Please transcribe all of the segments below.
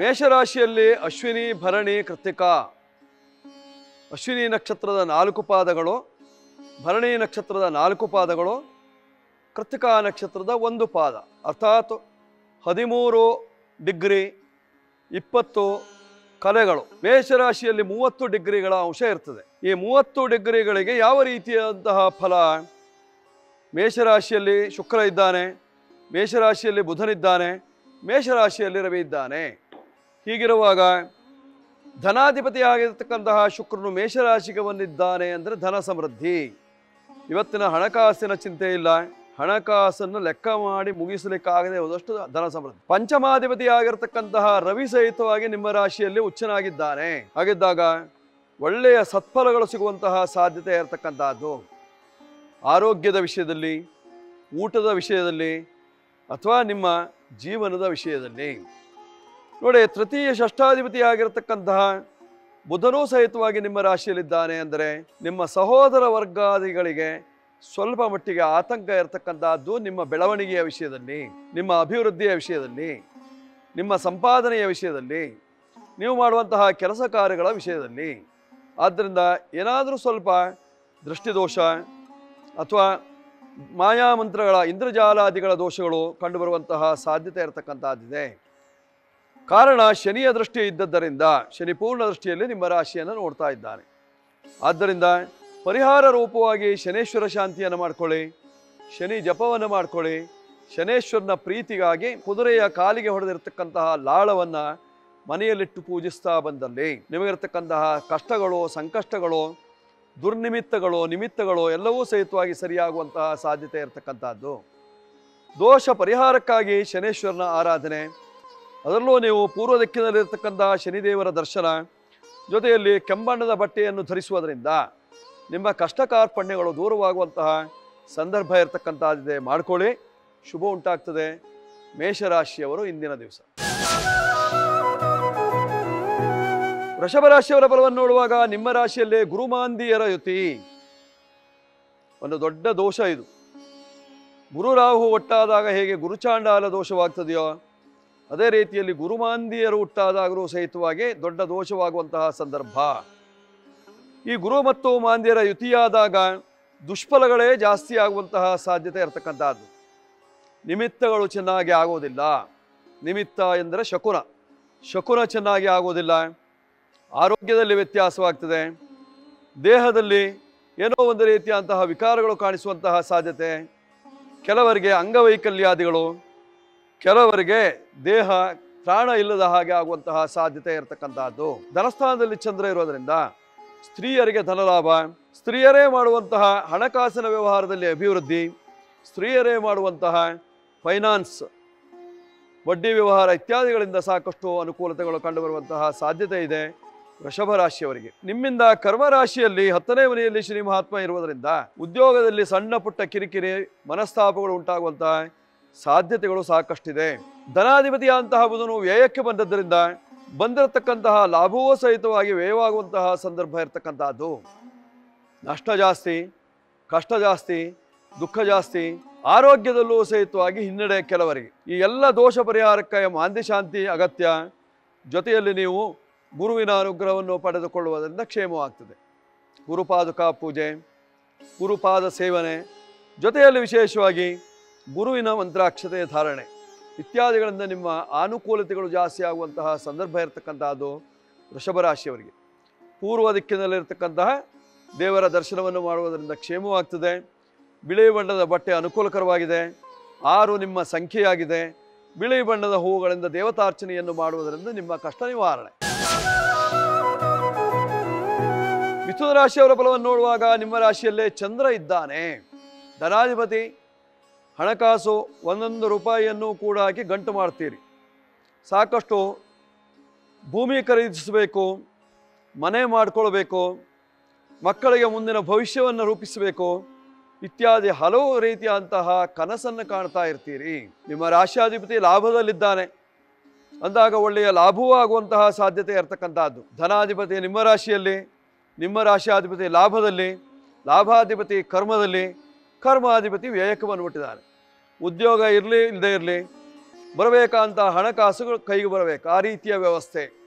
ಮೇಷರಾಶಿಯಲ್ಲಿ ಅಶ್ವಿನಿ, ಭರಣಿ ಕೃತಿಕಾ ಅಶ್ವಿನಿ ನಕ್ಷತ್ರದ ನಾಲ್ಕು ಪಾದಗಳು, ಭರಣಿ ನಕ್ಷತ್ರದ ನಾಲ್ಕು ಪಾದಗಳು ಕೃತಿಕಾ ನಕ್ಷತ್ರದ ಒಂದು ಪಾದ. ಅರ್ಥಾತ್ ಹದಿಮೂರು ಡಿಗ್ರಿ ಇಪ್ಪತ್ತು ಕಲೆಗಳು. ಮೇಷರಾಶಿಯಲ್ಲಿ ಮೂವತ್ತು ಡಿಗ್ರಿಗಳ ಅಂಶ ಇರ್ತದೆ. ಈ ಮೂವತ್ತು ಡಿಗ್ರಿಗಳಿಗೆ ಯಾವ ರೀತಿಯಾದಂತಹ ಫಲ? ಮೇಷರಾಶಿಯಲ್ಲಿ ಶುಕ್ರ ಇದ್ದಾನೆ, ಮೇಷರಾಶಿಯಲ್ಲಿ ಬುಧನಿದ್ದಾನೆ, ಮೇಷರಾಶಿಯಲ್ಲಿ ರವಿ ಇದ್ದಾನೆ. ಹೀಗಿರುವಾಗ ಧನಾಧಿಪತಿ ಆಗಿರತಕ್ಕಂತಹ ಶುಕ್ರನು ಮೇಷರಾಶಿಗೆ ಬಂದಿದ್ದಾನೆ ಅಂದರೆ ಧನ ಸಮೃದ್ಧಿ. ಇವತ್ತಿನ ಹಣಕಾಸಿನ ಚಿಂತೆ ಇಲ್ಲ. ಹಣಕಾಸನ್ನು ಲೆಕ್ಕ ಮಾಡಿ ಮುಗಿಸಲಿಕ್ಕಾಗದೆ ಹೋದಷ್ಟು ಧನ ಸಮೃದ್ಧಿ. ಪಂಚಮಾಧಿಪತಿ ಆಗಿರತಕ್ಕಂತಹ ರವಿ ಸಹಿತವಾಗಿ ನಿಮ್ಮ ರಾಶಿಯಲ್ಲಿ ಉಚ್ಚನಾಗಿದ್ದಾನೆ ಹಾಗಿದ್ದಾಗ ಒಳ್ಳೆಯ ಸತ್ಫಲಗಳು ಸಿಗುವಂತಹ ಸಾಧ್ಯತೆ ಇರತಕ್ಕಂತಹದ್ದು ಆರೋಗ್ಯದ ವಿಷಯದಲ್ಲಿ, ಊಟದ ವಿಷಯದಲ್ಲಿ, ಅಥವಾ ನಿಮ್ಮ ಜೀವನದ ವಿಷಯದಲ್ಲಿ. ನೋಡಿ, ತೃತೀಯ ಷಷ್ಠಾಧಿಪತಿ ಆಗಿರತಕ್ಕಂತಹ ಬುಧನೂ ಸಹಿತವಾಗಿ ನಿಮ್ಮ ರಾಶಿಯಲ್ಲಿದ್ದಾನೆ ಅಂದರೆ ನಿಮ್ಮ ಸಹೋದರ ವರ್ಗಾದಿಗಳಿಗೆ ಸ್ವಲ್ಪ ಮಟ್ಟಿಗೆ ಆತಂಕ ಇರತಕ್ಕಂತಹದ್ದು ನಿಮ್ಮ ಬೆಳವಣಿಗೆಯ ವಿಷಯದಲ್ಲಿ, ನಿಮ್ಮ ಅಭಿವೃದ್ಧಿಯ ವಿಷಯದಲ್ಲಿ, ನಿಮ್ಮ ಸಂಪಾದನೆಯ ವಿಷಯದಲ್ಲಿ, ನೀವು ಮಾಡುವಂತಹ ಕೆಲಸ ಕಾರ್ಯಗಳ ವಿಷಯದಲ್ಲಿ. ಆದ್ದರಿಂದ ಏನಾದರೂ ಸ್ವಲ್ಪ ದೃಷ್ಟಿದೋಷ ಅಥವಾ ಮಾಯಾಮಂತ್ರಗಳ ಇಂದ್ರಜಾಲಾದಿಗಳ ದೋಷಗಳು ಕಂಡುಬರುವಂತಹ ಸಾಧ್ಯತೆ ಇರತಕ್ಕಂತಹದ್ದಿದೆ ಕಾರಣ ಶನಿಯ ದೃಷ್ಟಿ ಇದ್ದದ್ದರಿಂದ ಶನಿ ಪೂರ್ಣ ದೃಷ್ಟಿಯಲ್ಲಿ ನಿಮ್ಮ ರಾಶಿಯನ್ನು ನೋಡ್ತಾ ಇದ್ದಾನೆ. ಆದ್ದರಿಂದ ಪರಿಹಾರ ರೂಪವಾಗಿ ಶನೇಶ್ವರ ಶಾಂತಿಯನ್ನು ಮಾಡ್ಕೊಳ್ಳಿ, ಶನಿ ಜಪವನ್ನು ಮಾಡ್ಕೊಳ್ಳಿ, ಶನೇಶ್ವರನ ಪ್ರೀತಿಗಾಗಿ ಕುದುರೆಯ ಕಾಲಿಗೆ ಹೊಡೆದಿರತಕ್ಕಂತಹ ಲಾಳವನ್ನು ಮನೆಯಲ್ಲಿಟ್ಟು ಪೂಜಿಸ್ತಾ ಬಂದಲ್ಲಿ ನಿಮಗಿರತಕ್ಕಂತಹ ಕಷ್ಟಗಳು, ಸಂಕಷ್ಟಗಳು, ದುರ್ನಿಮಿತ್ತಗಳು, ನಿಮಿತ್ತಗಳು ಎಲ್ಲವೂ ಸಹಿತವಾಗಿ ಸರಿಯಾಗುವಂತಹ ಸಾಧ್ಯತೆ ಇರತಕ್ಕಂಥದ್ದು. ದೋಷ ಪರಿಹಾರಕ್ಕಾಗಿ ಶನೇಶ್ವರನ ಆರಾಧನೆ ಅದರಲ್ಲೂ ನೀವು ಪೂರ್ವ ದಿಕ್ಕಿನಲ್ಲಿರ್ತಕ್ಕಂತಹ ಶನಿದೇವರ ದರ್ಶನ, ಜೊತೆಯಲ್ಲಿ ಕೆಂಬಣ್ಣದ ಬಟ್ಟೆಯನ್ನು ಧರಿಸುವುದರಿಂದ ನಿಮ್ಮ ಕಷ್ಟ ಕಾರ್ಪಣ್ಯಗಳು ದೂರವಾಗುವಂತಹ ಸಂದರ್ಭ ಇರತಕ್ಕಂಥದ್ದಿದೆ. ಮಾಡ್ಕೊಳ್ಳಿ. ಶುಭ ಉಂಟಾಗ್ತದೆ. ಮೇಷರಾಶಿಯವರು ಇಂದಿನ ದಿವಸ. ವೃಷಭ ರಾಶಿಯವರ ಫಲವನ್ನು ನೋಡುವಾಗ ನಿಮ್ಮ ರಾಶಿಯಲ್ಲೇ ಗುರುಮಾಂದಿಯರ ಯುತಿ. ಒಂದು ದೊಡ್ಡ ದೋಷ ಇದು. ಗುರು ರಾಹು ಒಟ್ಟಾದಾಗ ಹೇಗೆ ಗುರುಚಾಂಡಾಲ ದೋಷವಾಗ್ತದೆಯೋ ಅದೇ ರೀತಿಯಲ್ಲಿ ಗುರುಮಾಂದಿಯರು ಹುಟ್ಟಾದಾಗಲೂ ಸಹಿತವಾಗಿ ದೊಡ್ಡ ದೋಷವಾಗುವಂತಹ ಸಂದರ್ಭ. ಈ ಗುರು ಮತ್ತು ಮಾಂದಿಯರ ಯುತಿಯಾದಾಗ ದುಷ್ಫಲಗಳೇ ಜಾಸ್ತಿ ಆಗುವಂತಹ ಸಾಧ್ಯತೆ ಇರತಕ್ಕಂಥದ್ದು. ನಿಮಿತ್ತಗಳು ಚೆನ್ನಾಗಿ ಆಗೋದಿಲ್ಲ. ನಿಮಿತ್ತ ಎಂದರೆ ಶಕುನ. ಶಕುನ ಚೆನ್ನಾಗಿ ಆಗೋದಿಲ್ಲ. ಆರೋಗ್ಯದಲ್ಲಿ ವ್ಯತ್ಯಾಸವಾಗ್ತದೆ. ದೇಹದಲ್ಲಿ ಏನೋ ಒಂದು ರೀತಿಯಂತಹ ವಿಕಾರಗಳು ಕಾಣಿಸುವಂತಹ ಸಾಧ್ಯತೆ. ಕೆಲವರಿಗೆ ಅಂಗವೈಕಲ್ಯಾದಿಗಳು ಕೆಲವರಿಗೆ ದೇಹ ಪ್ರಾಣ ಇಲ್ಲದ ಹಾಗೆ ಆಗುವಂತಹ ಸಾಧ್ಯತೆ ಇರತಕ್ಕಂತಹದ್ದು. ಧನಸ್ಥಾನದಲ್ಲಿ ಚಂದ್ರ ಇರೋದರಿಂದ ಸ್ತ್ರೀಯರಿಗೆ ಧನಲಾಭ ಸ್ತ್ರೀಯರೇ ಮಾಡುವಂತಹ ಹಣಕಾಸಿನ ವ್ಯವಹಾರದಲ್ಲಿ ಅಭಿವೃದ್ಧಿ, ಸ್ತ್ರೀಯರೇ ಮಾಡುವಂತಹ ಫೈನಾನ್ಸ್, ಬಡ್ಡಿ ವ್ಯವಹಾರ ಇತ್ಯಾದಿಗಳಿಂದ ಸಾಕಷ್ಟು ಅನುಕೂಲತೆಗಳು ಕಂಡುಬರುವಂತಹ ಸಾಧ್ಯತೆ ಇದೆ ವೃಷಭ ರಾಶಿಯವರಿಗೆ. ನಿಮ್ಮಿಂದ ಕರ್ಮ ರಾಶಿಯಲ್ಲಿ ಹತ್ತನೇ ಮನೆಯಲ್ಲಿ ಶ್ರೀ ಮಹಾತ್ಮ ಇರುವುದರಿಂದ ಉದ್ಯೋಗದಲ್ಲಿ ಸಣ್ಣ ಪುಟ್ಟ ಕಿರಿಕಿರಿ, ಮನಸ್ತಾಪಗಳು ಉಂಟಾಗುವಂತಹ ಸಾಧ್ಯತೆಗಳು ಸಾಕಷ್ಟಿದೆ. ಧನಾಧಿಪತಿಯಂತಹ ಬುಧನು ವ್ಯಯಕ್ಕೆ ಬಂದದ್ದರಿಂದ ಬಂದಿರತಕ್ಕಂತಹ ಲಾಭವೂ ಸಹಿತವಾಗಿ ವ್ಯಯವಾಗುವಂತಹ ಸಂದರ್ಭ ಇರತಕ್ಕಂತಹದ್ದು. ನಷ್ಟ ಜಾಸ್ತಿ, ಕಷ್ಟ ಜಾಸ್ತಿ, ದುಃಖ ಜಾಸ್ತಿ, ಆರೋಗ್ಯದಲ್ಲೂ ಸಹಿತವಾಗಿ ಹಿನ್ನಡೆ ಕೆಲವರಿಗೆ. ಈ ಎಲ್ಲ ದೋಷ ಪರಿಹಾರಕ್ಕೆ ಮಾಂದಿ ಶಾಂತಿ ಅಗತ್ಯ. ಜೊತೆಯಲ್ಲಿ ನೀವು ಗುರುವಿನ ಅನುಗ್ರಹವನ್ನು ಪಡೆದುಕೊಳ್ಳುವುದರಿಂದ ಕ್ಷೇಮವಾಗ್ತದೆ. ಗುರುಪಾದುಕಾ ಪೂಜೆ, ಗುರುಪಾದ ಸೇವನೆ, ಜೊತೆಯಲ್ಲಿ ವಿಶೇಷವಾಗಿ ಗುರುವಿನ ಮಂತ್ರಾಕ್ಷತೆಯ ಧಾರಣೆ. ಇತ್ಯಾದಿಗಳಿಂದ ನಿಮ್ಮ ಅನುಕೂಲತೆಗಳು ಜಾಸ್ತಿ ಆಗುವಂತಹ ಸಂದರ್ಭ ಇರತಕ್ಕಂತಹದ್ದು ವೃಷಭ ರಾಶಿಯವರಿಗೆ ಪೂರ್ವ ದಿಕ್ಕಿನಲ್ಲಿರ್ತಕ್ಕಂತಹ ದೇವರ ದರ್ಶನವನ್ನು ಮಾಡುವುದರಿಂದ ಕ್ಷೇಮವಾಗ್ತದೆ ಬಿಳಿ ಬಣ್ಣದ ಬಟ್ಟೆ ಅನುಕೂಲಕರವಾಗಿದೆ. ಆರು ನಿಮ್ಮ ಸಂಖ್ಯೆಯಾಗಿದೆ. ಬಿಳಿ ಬಣ್ಣದ ಹೂವುಗಳಿಂದ ದೇವತಾರ್ಚನೆಯನ್ನು ಮಾಡುವುದರಿಂದ ನಿಮ್ಮ ಕಷ್ಟ ನಿವಾರಣೆ. ಮಿಥುನ ರಾಶಿಯವರ ಫಲವನ್ನು ನೋಡುವಾಗ ನಿಮ್ಮ ರಾಶಿಯಲ್ಲೇ ಚಂದ್ರ ಇದ್ದಾನೆ. ಧನಾಧಿಪತಿ ಹಣಕಾಸು ಒಂದೊಂದು ರೂಪಾಯಿಯನ್ನು ಕೂಡ ಹಾಕಿ ಗಂಟು ಮಾಡ್ತೀರಿ. ಸಾಕಷ್ಟು ಭೂಮಿ ಖರೀದಿಸಬೇಕು, ಮನೆ ಮಾಡಿಕೊಳ್ಬೇಕು, ಮಕ್ಕಳಿಗೆ ಮುಂದಿನ ಭವಿಷ್ಯವನ್ನು ರೂಪಿಸಬೇಕು ಇತ್ಯಾದಿ ಹಲವು ರೀತಿಯಾದಂತಹ ಕನಸನ್ನು ಕಾಣ್ತಾ ಇರ್ತೀರಿ. ನಿಮ್ಮ ರಾಷ್ಟ್ರಾಧಿಪತಿ ಲಾಭದಲ್ಲಿದ್ದಾನೆ. ಅಂದಾಗ ಒಳ್ಳೆಯ ಲಾಭವೂ ಆಗುವಂತಹ ಸಾಧ್ಯತೆ ಇರತಕ್ಕಂಥದ್ದು. ಧನಾಧಿಪತಿ ನಿಮ್ಮ ರಾಶಿಯಲ್ಲಿ, ನಿಮ್ಮ ರಾಶಿಯಾಧಿಪತಿ ಲಾಭದಲ್ಲಿ, ಲಾಭಾಧಿಪತಿ ಕರ್ಮದಲ್ಲಿ, ಕರ್ಮಾಧಿಪತಿ ವ್ಯಯಕ್ಕೆ ಬಂದ್ಬಿಟ್ಟಿದ್ದಾನೆ ಉದ್ಯೋಗ ಇರಲಿ ಇಲ್ಲದೆ ಇರಲಿ, ಬರಬೇಕಂತ ಹಣಕಾಸುಗಳು ಕೈಗೆ ಬರಬೇಕು. ಆ ರೀತಿಯ ವ್ಯವಸ್ಥೆ.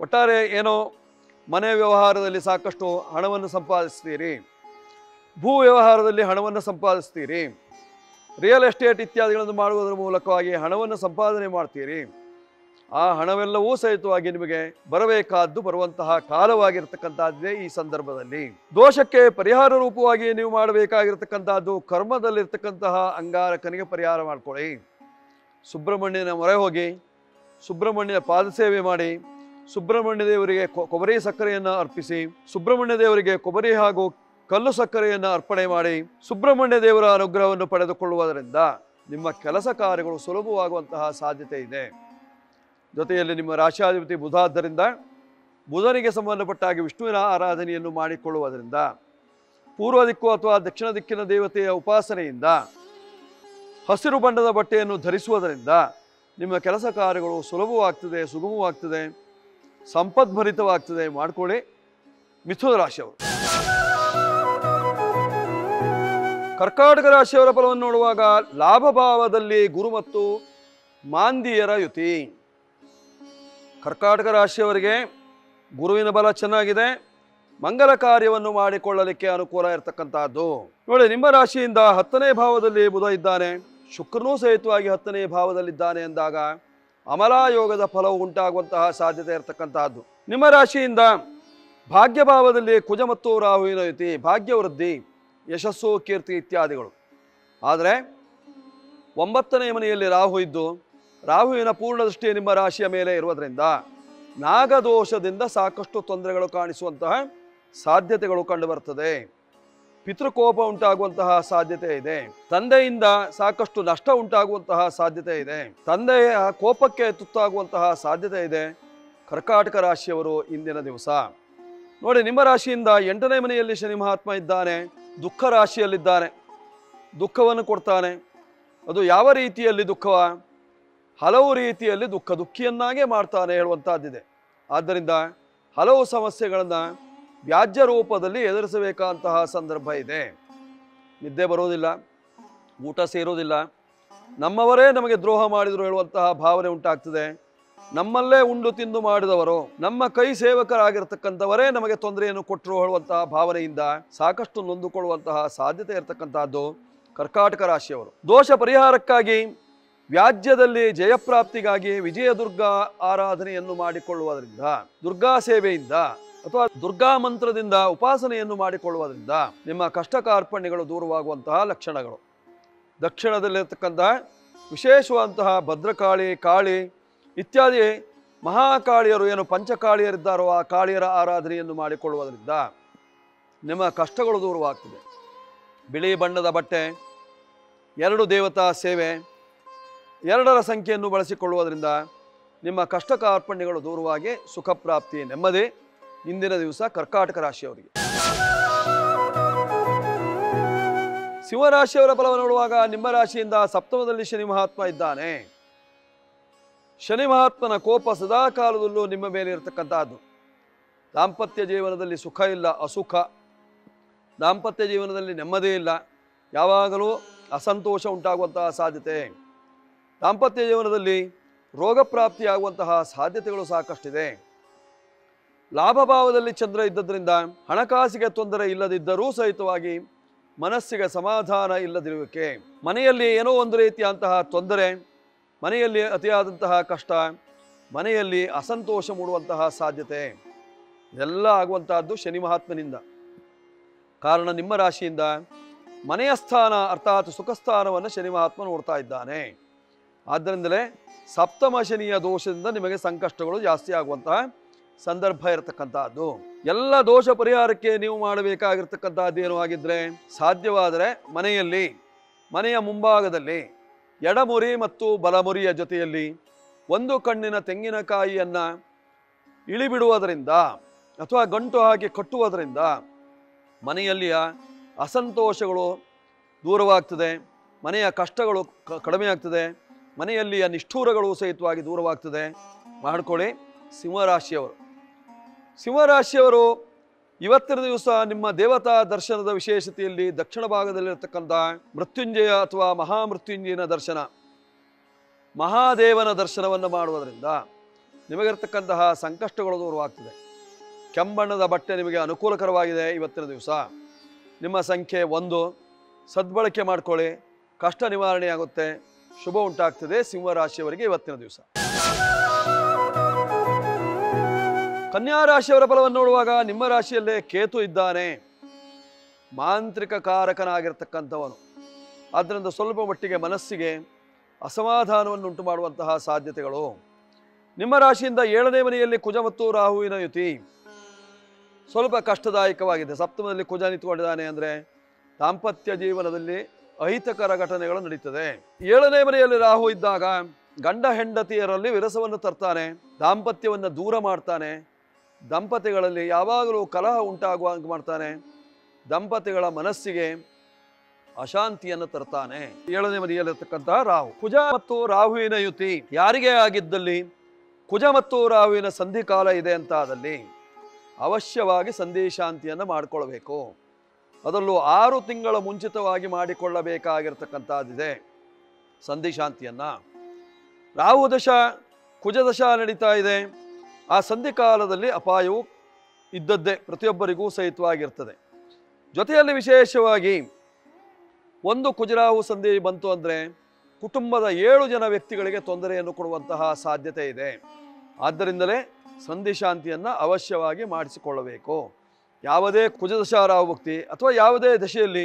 ಒಟ್ಟಾರೆ ಏನೋ ಮನೆ ವ್ಯವಹಾರದಲ್ಲಿ ಸಾಕಷ್ಟು ಹಣವನ್ನು ಸಂಪಾದಿಸ್ತೀರಿ. ಭೂ ವ್ಯವಹಾರದಲ್ಲಿ ಹಣವನ್ನು ಸಂಪಾದಿಸ್ತೀರಿ. ರಿಯಲ್ ಎಸ್ಟೇಟ್ ಇತ್ಯಾದಿಗಳನ್ನು ಮಾಡುವುದರ ಮೂಲಕವಾಗಿ ಹಣವನ್ನು ಸಂಪಾದನೆ ಮಾಡ್ತೀರಿ. ಆ ಹಣವೆಲ್ಲವೂ ಸಹಿತವಾಗಿ ನಿಮಗೆ ಬರಬೇಕಾದ್ದು ಬರುವಂತಹ ಕಾಲವಾಗಿರ್ತಕ್ಕಂಥದ್ದೇ ಈ ಸಂದರ್ಭದಲ್ಲಿ. ದೋಷಕ್ಕೆ ಪರಿಹಾರ ರೂಪವಾಗಿ ನೀವು ಮಾಡಬೇಕಾಗಿರ್ತಕ್ಕಂಥದ್ದು ಕರ್ಮದಲ್ಲಿರ್ತಕ್ಕಂತಹ ಅಂಗಾರಕನಿಗೆ ಪರಿಹಾರ ಮಾಡಿಕೊಳ್ಳಿ. ಸುಬ್ರಹ್ಮಣ್ಯನ ಮೊರೆ ಹೋಗಿ, ಸುಬ್ರಹ್ಮಣ್ಯನ ಪಾದ ಸೇವೆ ಮಾಡಿ, ಸುಬ್ರಹ್ಮಣ್ಯ ದೇವರಿಗೆ ಕೊಬ್ಬರಿ ಸಕ್ಕರೆಯನ್ನು ಅರ್ಪಿಸಿ, ಸುಬ್ರಹ್ಮಣ್ಯ ದೇವರಿಗೆ ಕೊಬರಿ ಹಾಗೂ ಕಲ್ಲು ಸಕ್ಕರೆಯನ್ನು ಅರ್ಪಣೆ ಮಾಡಿ, ಸುಬ್ರಹ್ಮಣ್ಯ ದೇವರ ಅನುಗ್ರಹವನ್ನು ಪಡೆದುಕೊಳ್ಳುವುದರಿಂದ ನಿಮ್ಮ ಕೆಲಸ ಕಾರ್ಯಗಳು ಸುಲಭವಾಗುವಂತಹ ಸಾಧ್ಯತೆ ಇದೆ. ಜೊತೆಯಲ್ಲಿ ನಿಮ್ಮ ರಾಶಾಧಿಪತಿ ಬುಧ ಆದ್ದರಿಂದ ಬುಧನಿಗೆ ಸಂಬಂಧಪಟ್ಟ ಹಾಗೆ ವಿಷ್ಣುವಿನ ಆರಾಧನೆಯನ್ನು ಮಾಡಿಕೊಳ್ಳುವುದರಿಂದ, ಪೂರ್ವ ದಿಕ್ಕು ಅಥವಾ ದಕ್ಷಿಣ ದಿಕ್ಕಿನ ದೇವತೆಯ ಉಪಾಸನೆಯಿಂದ, ಹಸಿರು ಬಣ್ಣದ ಬಟ್ಟೆಯನ್ನು ಧರಿಸುವುದರಿಂದ ನಿಮ್ಮ ಕೆಲಸ ಕಾರ್ಯಗಳು ಸುಲಭವಾಗ್ತದೆ, ಸುಗಮವಾಗ್ತದೆ, ಸಂಪದ್ಭರಿತವಾಗ್ತದೆ. ಮಾಡಿಕೊಳ್ಳಿ. ಮಿಥುನ ರಾಶಿಯವರು. ಕರ್ಕಾಟಕ ರಾಶಿಯವರ ಫಲವನ್ನು ನೋಡುವಾಗ ಲಾಭ ಭಾವದಲ್ಲಿ ಗುರು ಮತ್ತು ಮಾಂದಿಯರ ಯುತಿ. ಕರ್ಕಾಟಕ ರಾಶಿಯವರಿಗೆ ಗುರುವಿನ ಬಲ ಚೆನ್ನಾಗಿದೆ. ಮಂಗಲ ಕಾರ್ಯವನ್ನು ಮಾಡಿಕೊಳ್ಳಲಿಕ್ಕೆ ಅನುಕೂಲ ಇರತಕ್ಕಂತಹದ್ದು. ನೋಡಿ, ನಿಮ್ಮ ರಾಶಿಯಿಂದ ಹತ್ತನೇ ಭಾವದಲ್ಲಿ ಬುಧ ಇದ್ದಾನೆ. ಶುಕ್ರನೂ ಸಹಿತವಾಗಿ ಹತ್ತನೇ ಭಾವದಲ್ಲಿದ್ದಾನೆ ಎಂದಾಗ ಅಮಲಾಯೋಗದ ಫಲವು ಉಂಟಾಗುವಂತಹ ಸಾಧ್ಯತೆ ಇರತಕ್ಕಂತಹದ್ದು. ನಿಮ್ಮ ರಾಶಿಯಿಂದ ಭಾಗ್ಯಭಾವದಲ್ಲಿ ಕುಜ ಮತ್ತು ರಾಹುವಿನ ಯುತಿ ಭಾಗ್ಯವೃದ್ಧಿ, ಯಶಸ್ಸು, ಕೀರ್ತಿ ಇತ್ಯಾದಿಗಳು. ಆದರೆ ಒಂಬತ್ತನೇ ಮನೆಯಲ್ಲಿ ರಾಹು ಇದ್ದು ರಾಹುವಿನ ಪೂರ್ಣ ದೃಷ್ಟಿ ನಿಮ್ಮ ರಾಶಿಯ ಮೇಲೆ ಇರುವುದರಿಂದ ನಾಗದೋಷದಿಂದ ಸಾಕಷ್ಟು ತೊಂದರೆಗಳು ಕಾಣಿಸುವಂತಹ ಸಾಧ್ಯತೆಗಳು ಕಂಡುಬರ್ತದೆ ಪಿತೃಕೋಪ ಉಂಟಾಗುವಂತಹ ಸಾಧ್ಯತೆ ಇದೆ. ತಂದೆಯಿಂದ ಸಾಕಷ್ಟು ನಷ್ಟ ಉಂಟಾಗುವಂತಹ ಸಾಧ್ಯತೆ ಇದೆ. ತಂದೆಯ ಕೋಪಕ್ಕೆ ತುತ್ತಾಗುವಂತಹ ಸಾಧ್ಯತೆ ಇದೆ. ಕರ್ಕಾಟಕ ರಾಶಿಯವರು ಇಂದಿನ ದಿವಸ. ನೋಡಿ, ನಿಮ್ಮ ರಾಶಿಯಿಂದ ಎಂಟನೇ ಮನೆಯಲ್ಲಿ ಶನಿ ಮಹಾತ್ಮ ಇದ್ದಾನೆ. ದುಃಖ ರಾಶಿಯಲ್ಲಿದ್ದಾನೆ. ದುಃಖವನ್ನು ಕೊಡ್ತಾನೆ. ಅದು ಯಾವ ರೀತಿಯಲ್ಲಿ ದುಃಖವ? ಹಲವು ರೀತಿಯಲ್ಲಿ ದುಃಖ ದುಃಖಿಯನ್ನಾಗೇ ಮಾಡ್ತಾನೆ ಹೇಳುವಂತಹದ್ದಿದೆ. ಆದ್ದರಿಂದ ಹಲವು ಸಮಸ್ಯೆಗಳನ್ನು ವ್ಯಾಜ್ಯ ರೂಪದಲ್ಲಿ ಎದುರಿಸಬೇಕಾದಂತಹ ಸಂದರ್ಭ ಇದೆ. ನಿದ್ದೆ ಬರೋದಿಲ್ಲ, ಊಟ ಸೇರೋದಿಲ್ಲ, ನಮ್ಮವರೇ ನಮಗೆ ದ್ರೋಹ ಮಾಡಿದರು ಹೇಳುವಂತಹ ಭಾವನೆ ಉಂಟಾಗ್ತದೆ. ನಮ್ಮಲ್ಲೇ ಉಂಡು ತಿಂದು ಮಾಡಿದವರು, ನಮ್ಮ ಕೈ ಸೇವಕರಾಗಿರ್ತಕ್ಕಂಥವರೇ ನಮಗೆ ತೊಂದರೆಯನ್ನು ಕೊಟ್ಟರು ಹೇಳುವಂತಹ ಭಾವನೆಯಿಂದ ಸಾಕಷ್ಟು ನೊಂದುಕೊಳ್ಳುವಂತಹ ಸಾಧ್ಯತೆ ಇರತಕ್ಕಂತಹದ್ದು ಕರ್ಕಾಟಕ ರಾಶಿಯವರು. ದೋಷ ಪರಿಹಾರಕ್ಕಾಗಿ ವ್ಯಾಜ್ಯದಲ್ಲಿ ಜಯಪ್ರಾಪ್ತಿಗಾಗಿ ವಿಜಯ ದುರ್ಗಾ ಆರಾಧನೆಯನ್ನು ಮಾಡಿಕೊಳ್ಳುವುದರಿಂದ, ದುರ್ಗಾ ಸೇವೆಯಿಂದ ಅಥವಾ ದುರ್ಗಾ ಮಂತ್ರದಿಂದ ಉಪಾಸನೆಯನ್ನು ಮಾಡಿಕೊಳ್ಳುವುದರಿಂದ ನಿಮ್ಮ ಕಷ್ಟ ಕಾರ್ಪಣ್ಯಗಳು ದೂರವಾಗುವಂತಹ ಲಕ್ಷಣಗಳು. ದಕ್ಷಿಣದಲ್ಲಿರ್ತಕ್ಕಂತಹ ವಿಶೇಷವಾದಂತಹ ಭದ್ರಕಾಳಿ, ಕಾಳಿ ಇತ್ಯಾದಿ ಮಹಾಕಾಳಿಯರು ಏನು ಪಂಚಕಾಳಿಯರಿದ್ದಾರೋ ಆ ಕಾಳಿಯರ ಆರಾಧನೆಯನ್ನು ಮಾಡಿಕೊಳ್ಳುವುದರಿಂದ ನಿಮ್ಮ ಕಷ್ಟಗಳು ದೂರವಾಗ್ತದೆ. ಬಿಳಿ ಬಣ್ಣದ ಬಟ್ಟೆ, ಎರಡು ದೇವತಾ ಸೇವೆ ಎರಡರ ಸಂಖ್ಯೆಯನ್ನು ಬಳಸಿಕೊಳ್ಳುವುದರಿಂದ ನಿಮ್ಮ ಕಷ್ಟ ಕಾರ್ಪಣ್ಯಗಳು ದೂರವಾಗಿ ಸುಖ ಪ್ರಾಪ್ತಿ ನೆಮ್ಮದಿ ಇಂದಿನ ದಿವಸ ಕರ್ಕಾಟಕ ರಾಶಿಯವರಿಗೆ. ಸಿಂಹರಾಶಿಯವರ ಫಲವನ್ನು ನೋಡುವಾಗ ನಿಮ್ಮ ರಾಶಿಯಿಂದ ಸಪ್ತಮದಲ್ಲಿ ಶನಿ ಮಹಾತ್ಮ ಇದ್ದಾನೆ. ಶನಿ ಮಹಾತ್ಮನ ಕೋಪ ಸದಾ ಕಾಲದಲ್ಲೂ ನಿಮ್ಮ ಮೇಲೆ ಇರತಕ್ಕಂತಹದ್ದು. ದಾಂಪತ್ಯ ಜೀವನದಲ್ಲಿ ಸುಖ ಇಲ್ಲ, ಅಸುಖ. ದಾಂಪತ್ಯ ಜೀವನದಲ್ಲಿ ನೆಮ್ಮದಿ ಇಲ್ಲ. ಯಾವಾಗಲೂ ಅಸಂತೋಷ ಉಂಟಾಗುವಂತಹ ಸಾಧ್ಯತೆ. ದಾಂಪತ್ಯ ಜೀವನದಲ್ಲಿ ರೋಗ ಪ್ರಾಪ್ತಿಯಾಗುವಂತಹ ಸಾಧ್ಯತೆಗಳು ಸಾಕಷ್ಟಿದೆ. ಲಾಭಭಾವದಲ್ಲಿ ಚಂದ್ರ ಇದ್ದದ್ರಿಂದ ಹಣಕಾಸಿಗೆ ತೊಂದರೆ ಇಲ್ಲದಿದ್ದರೂ ಸಹಿತವಾಗಿ ಮನಸ್ಸಿಗೆ ಸಮಾಧಾನ ಇಲ್ಲದಿರುವಿಕೆ. ಮನೆಯಲ್ಲಿ ಏನೋ ಒಂದು ರೀತಿಯಂತಹ ತೊಂದರೆ, ಮನೆಯಲ್ಲಿ ಅತಿಯಾದಂತಹ ಕಷ್ಟ, ಮನೆಯಲ್ಲಿ ಅಸಂತೋಷ ಮೂಡುವಂತಹ ಸಾಧ್ಯತೆ. ಇದೆಲ್ಲ ಆಗುವಂತಹದ್ದು ಶನಿ ಮಹಾತ್ಮನಿಂದ. ಕಾರಣ ನಿಮ್ಮ ರಾಶಿಯಿಂದ ಮನೆಯ ಸ್ಥಾನ, ಅರ್ಥಾತ್ ಸುಖಸ್ಥಾನವನ್ನು ಶನಿ ಮಹಾತ್ಮ ನೋಡ್ತಾ ಇದ್ದಾನೆ. ಆದ್ದರಿಂದಲೇ ಸಪ್ತಮ ಶನಿಯ ದೋಷದಿಂದ ನಿಮಗೆ ಸಂಕಷ್ಟಗಳು ಜಾಸ್ತಿ ಆಗುವಂತಹ ಸಂದರ್ಭ ಇರತಕ್ಕಂತಹದ್ದು. ಎಲ್ಲ ದೋಷ ಪರಿಹಾರಕ್ಕೆ ನೀವು ಮಾಡಬೇಕಾಗಿರ್ತಕ್ಕಂಥದ್ದು ಏನು ಆಗಿದ್ರೆ ಸಾಧ್ಯವಾದರೆ ಮನೆಯಲ್ಲಿ, ಮನೆಯ ಮುಂಭಾಗದಲ್ಲಿ ಎಡಮುರಿ ಮತ್ತು ಬಲಮುರಿಯ ಜೊತೆಯಲ್ಲಿ ಒಂದು ಕಣ್ಣಿನ ತೆಂಗಿನಕಾಯಿಯನ್ನು ಇಳಿಬಿಡುವುದರಿಂದ ಅಥವಾ ಗಂಟು ಹಾಕಿ ಕಟ್ಟುವುದರಿಂದ ಮನೆಯಲ್ಲಿಯ ಅಸಂತೋಷಗಳು ದೂರವಾಗ್ತದೆ, ಮನೆಯ ಕಷ್ಟಗಳು ಕಡಿಮೆ ಆಗ್ತದೆ ಮನೆಯಲ್ಲಿಯ ನಿಷ್ಠೂರಗಳು ಸಹಿತವಾಗಿ ದೂರವಾಗ್ತದೆ. ಮಾಡ್ಕೊಳ್ಳಿ. ಸಿಂಹರಾಶಿಯವರು. ಸಿಂಹರಾಶಿಯವರು, ಇವತ್ತಿನ ದಿವಸ ನಿಮ್ಮ ದೇವತಾ ದರ್ಶನದ ವಿಶೇಷತೆಯಲ್ಲಿ ದಕ್ಷಿಣ ಭಾಗದಲ್ಲಿರತಕ್ಕಂಥ ಮೃತ್ಯುಂಜಯ ಅಥವಾ ಮಹಾಮೃತ್ಯುಂಜಯನ ದರ್ಶನ. ಮಹಾದೇವನ ದರ್ಶನವನ್ನು ಮಾಡುವುದರಿಂದ ನಿಮಗಿರ್ತಕ್ಕಂತಹ ಸಂಕಷ್ಟಗಳು ದೂರವಾಗ್ತದೆ. ಕೆಂಬಣ್ಣದ ಬಟ್ಟೆ ನಿಮಗೆ ಅನುಕೂಲಕರವಾಗಿದೆ ಇವತ್ತಿನ ದಿವಸ. ನಿಮ್ಮ ಸಂಖ್ಯೆ ಒಂದು. ಸದ್ಬಳಕೆ ಮಾಡಿಕೊಳ್ಳಿ. ಕಷ್ಟ ನಿವಾರಣೆ ಆಗುತ್ತೆ ಶುಭ ಉಂಟಾಗ್ತದೆ ಸಿಂಹರಾಶಿಯವರಿಗೆ ಇವತ್ತಿನ ದಿವಸ. ಕನ್ಯಾ ರಾಶಿಯವರ ಫಲವನ್ನು ನೋಡುವಾಗ ನಿಮ್ಮ ರಾಶಿಯಲ್ಲೇ ಕೇತು ಇದ್ದಾನೆ. ಮಾಂತ್ರಿಕ ಕಾರಕನಾಗಿರ್ತಕ್ಕಂಥವನು. ಆದ್ದರಿಂದ ಸ್ವಲ್ಪ ಮಟ್ಟಿಗೆ ಮನಸ್ಸಿಗೆ ಅಸಮಾಧಾನವನ್ನು ಉಂಟು ಮಾಡುವಂತಹ ಸಾಧ್ಯತೆಗಳು. ನಿಮ್ಮ ರಾಶಿಯಿಂದ ಏಳನೇ ಮನೆಯಲ್ಲಿ ಕುಜ ಮತ್ತು ರಾಹುವಿನ ಯುತಿ. ಸ್ವಲ್ಪ ಕಷ್ಟದಾಯಕವಾಗಿದೆ. ಸಪ್ತಮದಲ್ಲಿ ಕುಜ ನಿಂತ್ಕೊಂಡಿದ್ದಾನೆ ಅಂದರೆ ದಾಂಪತ್ಯ ಜೀವನದಲ್ಲಿ ಅಹಿತಕರ ಘಟನೆಗಳು ನಡೀತದೆ. ಏಳನೇ ಮನೆಯಲ್ಲಿ ರಾಹು ಇದ್ದಾಗ ಗಂಡ ಹೆಂಡತಿಯರಲ್ಲಿ ವಿರಸವನ್ನು ತರ್ತಾನೆ, ದಾಂಪತ್ಯವನ್ನು ದೂರ ಮಾಡ್ತಾನೆ, ದಂಪತಿಗಳಲ್ಲಿ ಯಾವಾಗಲೂ ಕಲಹ ಉಂಟಾಗುವ ಮಾಡ್ತಾನೆ, ದಂಪತಿಗಳ ಮನಸ್ಸಿಗೆ ಅಶಾಂತಿಯನ್ನು ತರ್ತಾನೆ. ಏಳನೇ ಮನೆಯಲ್ಲಿರ್ತಕ್ಕಂತಹ ರಾಹು. ಕುಜ ಮತ್ತು ರಾಹುವಿನ ಯುತಿ ಯಾರಿಗೆ ಆಗಿದ್ದಲ್ಲಿ? ಕುಜ ಮತ್ತು ರಾಹುವಿನ ಸಂಧಿಕಾಲ ಇದೆ ಅಂತ ಆದಲ್ಲಿ ಅವಶ್ಯವಾಗಿ ಸಂಧಿ ಶಾಂತಿಯನ್ನು ಮಾಡಿಕೊಳ್ಬೇಕು. ಅದರಲ್ಲೂ ಆರು ತಿಂಗಳ ಮುಂಚಿತವಾಗಿ ಮಾಡಿಕೊಳ್ಳಬೇಕಾಗಿರ್ತಕ್ಕಂಥದ್ದಿದೆ. ಸಂಧಿ ಶಾಂತಿಯನ್ನು. ರಾಹು ದಶ ಕುಜದಶ ನಡೀತಾ ಇದೆ. ಆ ಸಂಧಿ ಕಾಲದಲ್ಲಿ ಅಪಾಯವು ಇದ್ದದ್ದೇ ಪ್ರತಿಯೊಬ್ಬರಿಗೂ ಸಹಿತವಾಗಿರ್ತದೆ. ಜೊತೆಯಲ್ಲಿ ವಿಶೇಷವಾಗಿ ಒಂದು ಕುಜರಾಹು ಸಂಧಿ ಬಂತು ಅಂದರೆ ಕುಟುಂಬದ ಏಳು ಜನ ವ್ಯಕ್ತಿಗಳಿಗೆ ತೊಂದರೆಯನ್ನು ಕೊಡುವಂತಹ ಸಾಧ್ಯತೆ ಇದೆ. ಆದ್ದರಿಂದಲೇ ಸಂಧಿಶಾಂತಿಯನ್ನು ಅವಶ್ಯವಾಗಿ ಮಾಡಿಸಿಕೊಳ್ಳಬೇಕು. ಯಾವುದೇ ಕುಜದಶ ರಾಹುಭಕ್ತಿ ಅಥವಾ ಯಾವುದೇ ದಶೆಯಲ್ಲಿ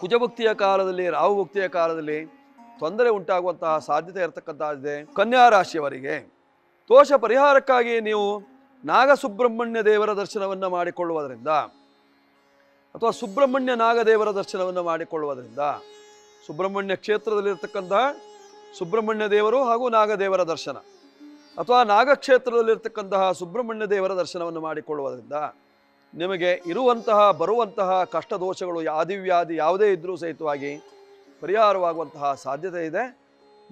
ಕುಜಭಕ್ತಿಯ ಕಾಲದಲ್ಲಿ ರಾಹುಭಕ್ತಿಯ ಕಾಲದಲ್ಲಿ ತೊಂದರೆ ಉಂಟಾಗುವಂತಹ ಸಾಧ್ಯತೆ ಇರತಕ್ಕಂತಹದ್ದಿದೆ ಕನ್ಯಾ ರಾಶಿಯವರಿಗೆ. ದೋಷ ಪರಿಹಾರಕ್ಕಾಗಿ ನೀವು ನಾಗಸುಬ್ರಹ್ಮಣ್ಯ ದೇವರ ದರ್ಶನವನ್ನು ಮಾಡಿಕೊಳ್ಳುವುದರಿಂದ ಅಥವಾ ಸುಬ್ರಹ್ಮಣ್ಯ ನಾಗದೇವರ ದರ್ಶನವನ್ನು ಮಾಡಿಕೊಳ್ಳುವುದರಿಂದ ಸುಬ್ರಹ್ಮಣ್ಯ ಕ್ಷೇತ್ರದಲ್ಲಿರ್ತಕ್ಕಂತಹ ಸುಬ್ರಹ್ಮಣ್ಯ ದೇವರು ಹಾಗೂ ನಾಗದೇವರ ದರ್ಶನ ಅಥವಾ ನಾಗಕ್ಷೇತ್ರದಲ್ಲಿರ್ತಕ್ಕಂತಹ ಸುಬ್ರಹ್ಮಣ್ಯ ದೇವರ ದರ್ಶನವನ್ನು ಮಾಡಿಕೊಳ್ಳುವುದರಿಂದ ನಿಮಗೆ ಇರುವಂತಹ, ಬರುವಂತಹ ಕಷ್ಟ ದೋಷಗಳು ಯಾವುದೇ ಇದ್ದರೂ ಸಹಿತವಾಗಿ ಪರಿಹಾರವಾಗುವಂತಹ ಸಾಧ್ಯತೆ ಇದೆ.